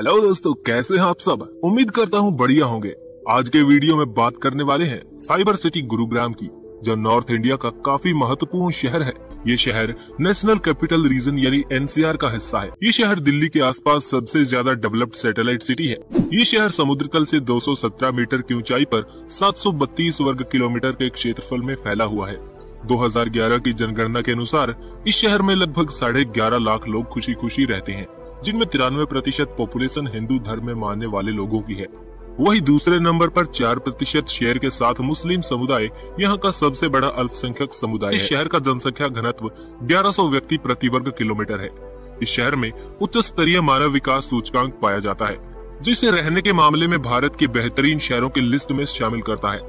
Hello दोस्तों, कैसे हैं आप सब? उम्मीद करता हूँ बढ़िया होंगे। आज के वीडियो में बात करने वाले हैं साइबर सिटी गुरुग्राम की, जो नॉर्थ इंडिया का काफ़ी महत्वपूर्ण शहर है। ये शहर नेशनल कैपिटल रीजन यानी एनसीआर का हिस्सा है। ये शहर दिल्ली के आसपास सबसे ज़्यादा डेवलप्ड सैटेलाइट सिटी है। ये शहर समुद्र तल से 217 मीटर की ऊंचाई पर 732 वर्ग किलोमीटर के क्षेत्रफल में फैला हुआ है। 2011 की जनगणना के अनुसार, इस शहर में लगभग साढ़े ग्यारह लाख लोग खुशी खुशी रहते हैं। जिनमें तिरानवे प्रतिशत पॉपुलेशन हिंदू धर्म में मानने वाले लोगों की है। वही दूसरे नंबर पर चार प्रतिशत शेयर के साथ मुस्लिम समुदाय यहाँ का सबसे बड़ा अल्पसंख्यक समुदाय है। शहर का जनसंख्या घनत्व 1100 व्यक्ति प्रति वर्ग किलोमीटर है। इस शहर में उच्च स्तरीय मानव विकास सूचकांक पाया जाता है जिसे रहने के मामले में भारत के बेहतरीन शहरों की लिस्ट में शामिल करता है।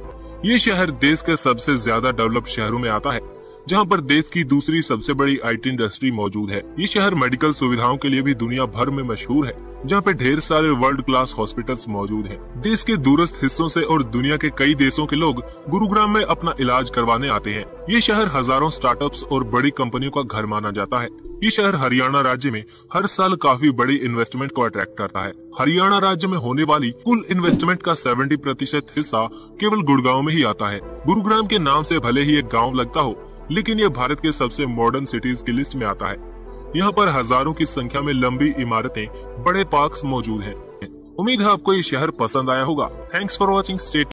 ये शहर देश के सबसे ज़्यादा डेवलप्ड शहरों में आता है। जहाँ पर देश की दूसरी सबसे बड़ी आईटी इंडस्ट्री मौजूद है। ये शहर मेडिकल सुविधाओं के लिए भी दुनिया भर में मशहूर है, जहाँ पे ढेर सारे वर्ल्ड क्लास हॉस्पिटल्स मौजूद हैं। देश के दूरस्थ हिस्सों से और दुनिया के कई देशों के लोग गुरुग्राम में अपना इलाज करवाने आते हैं। ये शहर हज़ारों स्टार्टअप्स और बड़ी कंपनियों का घर माना जाता है। ये शहर हरियाणा राज्य में हर साल काफ़ी बड़ी इन्वेस्टमेंट को अट्रैक्ट करता है। हरियाणा राज्य में होने वाली कुल इन्वेस्टमेंट का 70 प्रतिशत हिस्सा केवल गुड़गांव में ही आता है। गुरुग्राम के नाम से भले ही एक गाँव लगता हो लेकिन यह भारत के सबसे मॉडर्न सिटीज़ की लिस्ट में आता है। यहाँ पर हज़ारों की संख्या में लंबी इमारतें, बड़े पार्क मौजूद है। उम्मीद है आपको ये शहर पसंद आया होगा। Thanks for watching state